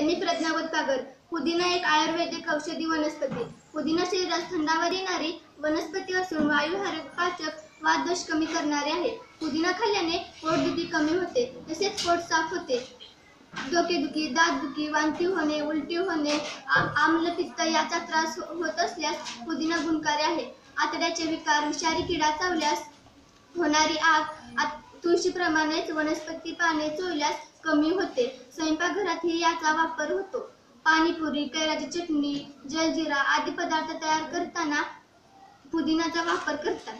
त्यांनी प्रज्ञावत कागद पुदिना एक आयुर्वेदिक औषधी वनस्पती. पुदिना शरीरास थंडावा देणारी वनस्पती असून वायू पाचक वाद दोष कमी करणारे आहे पुदिना खाल्ल्याने पोटदुखी कमी होते तसेच पोट साफ होते. डोकेदुखी दातदुखी वांती होणे उलटी होणे आम्लपित्त याचा त्रास हो, होत असल्यास पुदिना गुणकारी आहे. आतड्याचे विकार विषारी किडा चावल्यास होणारी आग आत तुळशीप्रमाणेच वनस्पती पाने चोळल्यास कमी होते. स्वयंपाकघरातही याचा वापर होतो. पाणीपुरी कैराची चटणी जलजिरा आदी पदार्थ तयार करताना पुदिनाचा वापर करतात.